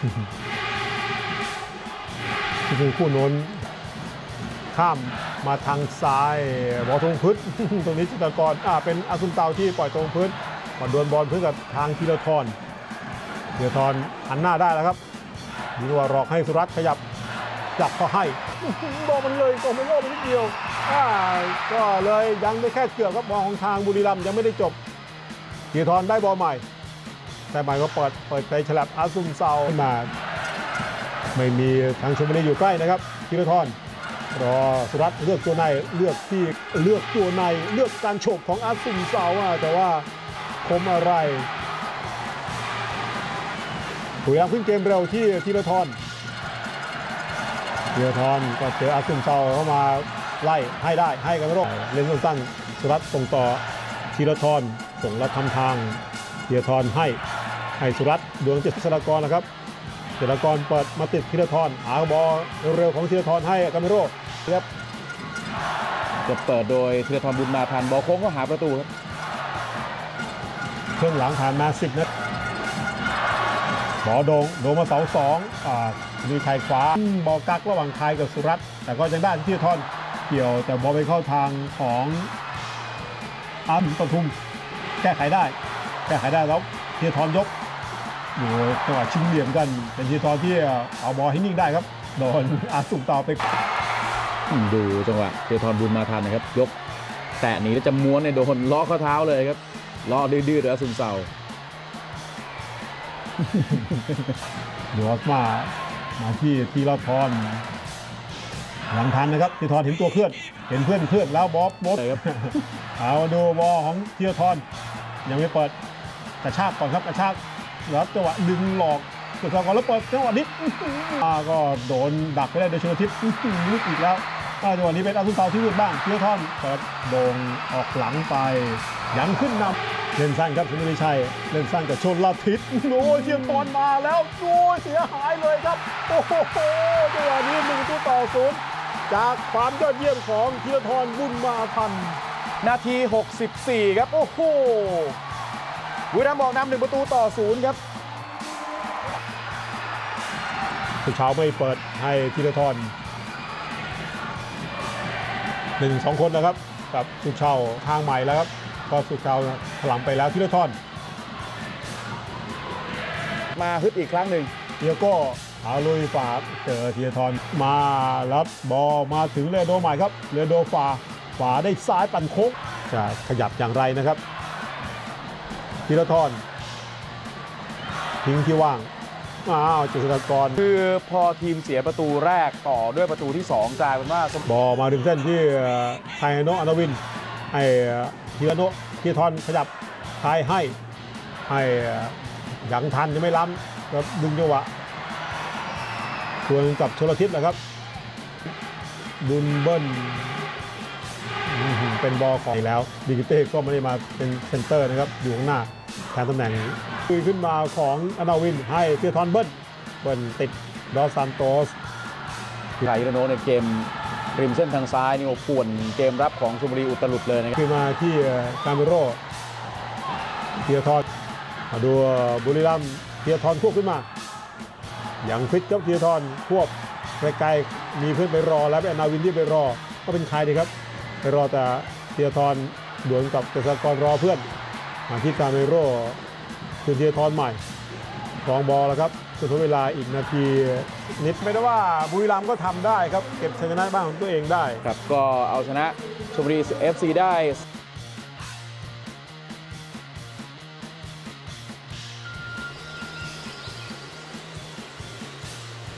จริงคู่น้นข้ามมาทางซ้ายบอลตรงพื้นตรงนี้จิตกรอ่าเป็นอาซุนเตาที่ปล่อยตรงพื้นมาดวลบอลพื้นกับทางธีรทรธีรทรหันหน้าได้แล้วครับดีว่ารอให้สุรัตขยับจับเขาให้บอลมันเลยตรงไปโลกนิดเดียวก็เลยยังได้แค่เกือบครับบอลของทางบุรีรัมย์ยังไม่ได้จบธีรทรได้บอลใหม่ แต่ใหม่ก็เปิดเปิดไปฉลับอาซุมเซาขึ้นมา ไม่มีทางชมบุรีอยู่ใกล้นะครับธีรทรรอสุรัตน์เลือกตัวในเลือกที่เลือกตัวในเลือกการโฉบของอาซุมเซาอะแต่ว่าคมอะไรพยายามขึ้นเกมเร็วที่ธีรทรธีรทรก็เจออาซุมเซาเข้ามาไล่ให้ได้ให้กันไม่รอดเล่นสั้นๆสุรัตน์ส่งต่อธีรทรส่งแล้วทำทางธีรทรให้ ให้สุรัตน์ดวงเจ็ดศรกรนะครับเจรกรเปิดมาติดธีรทรหาบอลเร็วๆของธีรทรให้กาเมโร่ครับจะเปิดโดยธีรทรบุญมาทันบอลโค้งก็หาประตูครับเครื่องหลังผ่านมา 10นัดบอลโดงโดงมาเสาสองอ่ามีชายขวาบอลกักระหว่างไทยกับสุรัตน์แต่ก็ยังได้ธีรทรเกี่ยวแต่บอลไปเข้าทางของอาร์มปทุม แก้ไขได้ แก้ไขได้แล้วธีรทรยกโอ้โหจังหวะชิงเหลี่ยมกัน เป็นธีรทรที่เอาบอลให้นิ่งได้ครับ โดนอาร์สุมต่อไปอืมดูจังหวะธีรทรบุญมาทันนะครับ ยกแตะหนีแล้วจะม้วนเนี่ยโดนล้อข้อเท้าเลยครับล้อดื้อๆแล้วซึมเศร้าเดี๋ยวมา มาที่ทีละทรหลังทันนะครับทีทรเห็นตัวเคลื่อน เห็นเพื่อนเคลื่อนแล้วบอสบดเลยครับเอาดูบอลของทีละทรยังไม่เปิดกระชากก่อนครับกระชาก แล้วจังหวะดึงหลอกกดก่อนแล้วเปิดจังหวะนี้าก็โดนดักไปได้โดยชนทิพย์ลุกอีกแล้วจังหวะนี้เป็นอาซุนเตาที่มืดบ้างทีละทรเปิดโด่งออกหลังไปยังขึ้นนำเล่นสั้นครับคุณวิชัยเล่นสั้นกับชนละทิศโอ้ยเทียมตอนมาแล้วโอ้ยเสียหายเลยครับโอ้โหจังหวะนี้หนึ่งตูต่อศูนย์จากความยอดเยี่ยมของธีรทรบุญมาทัน นาที 64 ครับ โอ้โห บุรีรัมย์บอกนำหนึ่งประตูต่อศูนย์ครับสุชาวไม่เปิดให้ธีรทรหนึ่งสองคนนะครับกับสุชาวทางใหม่แล้วครับก็สุชาวถลำไปแล้วธีรทรมาฮึดอีกครั้งหนึ่งเดียโก้เอาลุยฝ่าเจอธีรทรมารับบอลมาถึงเรโดใหม่ครับเรโดฝ่าฝ่าได้ซ้ายปั่นโค้งจะขยับอย่างไรนะครับ ธีรทรทิ้งที่ว่างอ้าวเจษฎากรคือพอทีมเสียประตูแรกต่อด้วยประตูที่ 2 กลายเป็นว่าสมบอลมาถึงเส้นที่ไทยโนะอนาวินให้ทีละโนะทีทอนขยับทายให้ให้ยังทันยังไม่ล้ำแล้วดึงจังหวะส่วนกับชลทิศนะครับ ดุนเบิ้ลอื้อหือเป็นบอลของอีกแล้วดิกิเต้ก็ไม่ได้มาเป็นเซนเตอร์นะครับอยู่ข้างหน้า แทนตำแหน่งคุยขึ้นมาของอนาวินให้เทียทอนเบิ้ลเบิ้ลติดดอสซานโตสไทยโนในเกมริมเส้นทางซ้ายนี่โอ้ป่วนเกมรับของชลบุรีอุตลุดเลยนะครับคือมาที่กาเมโร่เทียทอนมาดูบุรีรัมย์เทียทอนควบขึ้นมา อย่างฟิตครับเทียทอนควบไกลๆมีเพื่อนไปรอแล้วเป็นนาวินที่ไปรอ ก็เป็นใครดีครับ ไปรอแต่เทียทอนดวลกับเกษตรกรรอเพื่อน มาที่กาเมโร่คือเทียทอนใหม่กองบอลแล้วครับสุดทเวลาอีกนาทีนิดไม่ได้ว่าบุรีรัมย์ก็ทำได้ครับ เก็บชนะบ้างของตัวเองได้ ครับก็เอาชนะชมบุรี FC ได้